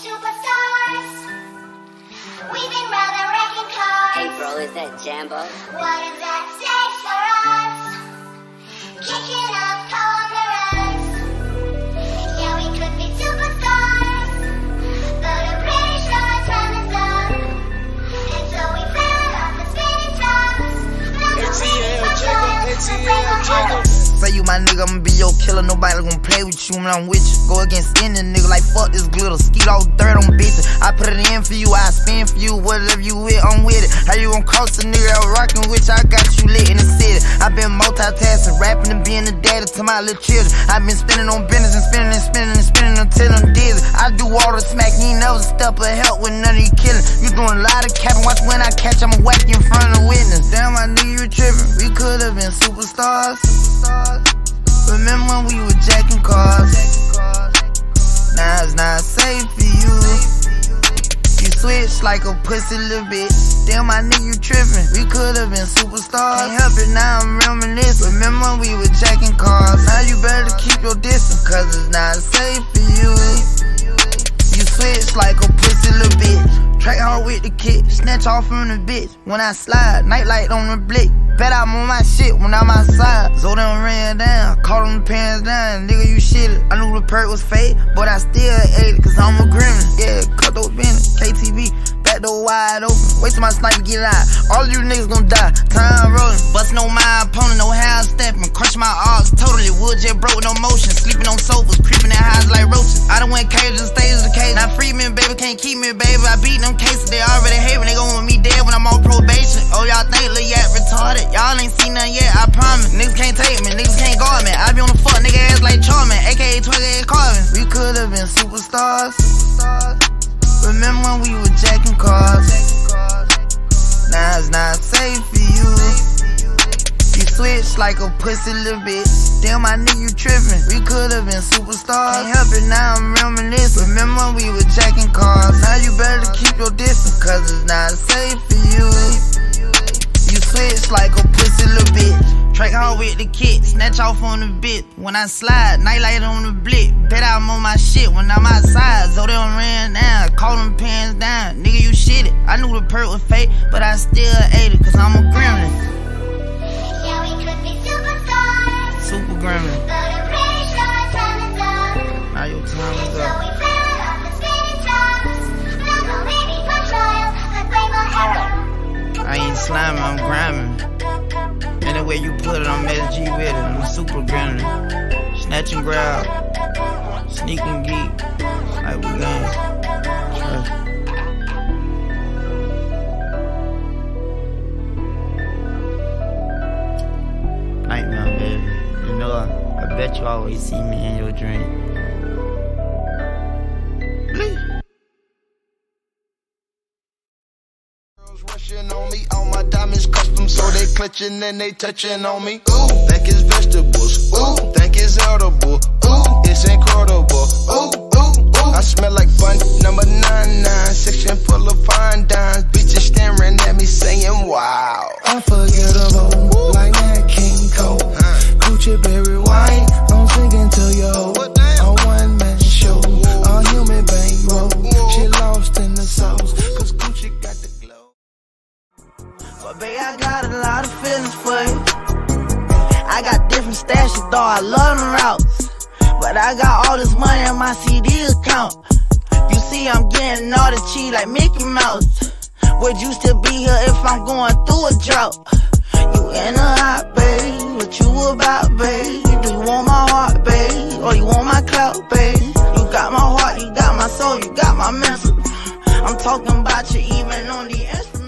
superstars. We've been rather wrecking cars. Hey bro, is that Jambo? What is that stage for us? Kicking up Say you my nigga, I'ma be your killer. Nobody gonna play with you when I'm with you. Go against any nigga like fuck this glitter. Skeet all dirt on bitches. I put it in for you, I spin for you. Whatever you with, I'm with it. How you gon' cross a nigga out rockin' with you? I got you lit in the city. i been multitasking, rapping and being the daddy to my little children. i been spinning on business and spinning and spinning and spinning until I'm dizzy. I do all the smack, ain't never step of help with none of you killing. You doing a lot of capping, watch when I catch, I'ma whack you in front of the witness. Damn, my nigga, you tripping. We could've been superstars. Remember when we were jacking cars? Now it's not safe for you. You switch like a pussy little bitch. Damn, my nigga, you tripping. We could've been superstars. Can't help it, now I'm reminiscing. Remember when we were jacking cars? Now you better keep your distance, cause it's not safe for you. You switch like a pussy little bitch. Track hard with the kick, snatch off from the bitch. When I slide, nightlight on the blick. Bet I'm on my shit when I'm outside. So them ran down, caught them pants down. Nigga, you shit I knew the perk was fake, but I still ate it, cause I'm a gremlin. Yeah, cut those business, KTV. Back door wide open, wait till my sniper get out. All you niggas gon' die, time rolling. Bustin' on my opponent, no how stepping. Crush my arcs, totally wood jet broke, no motion. Sleeping on sofas, creeping in highs like roaches. I done went cages and stages can't keep me, baby. I beat them cases, they already hate. They gon' want me dead when I'm on probation. Oh, y'all think Lil Yak retarded? Y'all ain't seen nothing yet, I promise. Niggas can't take me, niggas can't guard me. I be on the fuck nigga ass like Charmin, aka 28 Carvin. We could've been superstars. Remember when we were jacking cars? Now it's not safe for you. Switch like a pussy little bitch. Damn, my nigga, you trippin'. We could've been superstars. Can't help now I'm reminiscing. Remember we were jacking cars? Now you better keep your distance, cause it's not safe for you. You switch like a pussy little bitch. Track hard with the kit, snatch off on the bit. When I slide, nightlight on the blick. Bet I'm on my shit when I'm outside. So they ran down, call them pants down. Nigga, you shit it. I knew the perk was fake, but I still ate it, cause I'm a gremlin. Baby for trial, like Rainbow Arrow. I ain't sliming, I'm grinding. Anyway you put it, I'm SG with it. I'm super gremlin. Snatch and grab. Sneak and geek. Bet you always see me in your dream. On me, all my diamonds custom, so they clutching and they touching on me. Ooh, think it's vegetables. Ooh, think it's edible. Ooh, it's incredible. Ooh, ooh, ooh. I smell like Bond number nine, section wine, I'm singing to yo. What damn? A one man show, a human bankroll. She lost in the sauce, cause Gucci got the glow. But babe, I got a lot of feelings for you. I got different stashes, though I love them routes. But I got all this money in my CD account. You see, I'm getting all the cheese like Mickey Mouse. Would you still be here if I'm going through a drought? You in a hot, babe. What you about, babe? Or you want my clout, babe? You got my heart, you got my soul, you got my mental. I'm talking about you even on the instrument.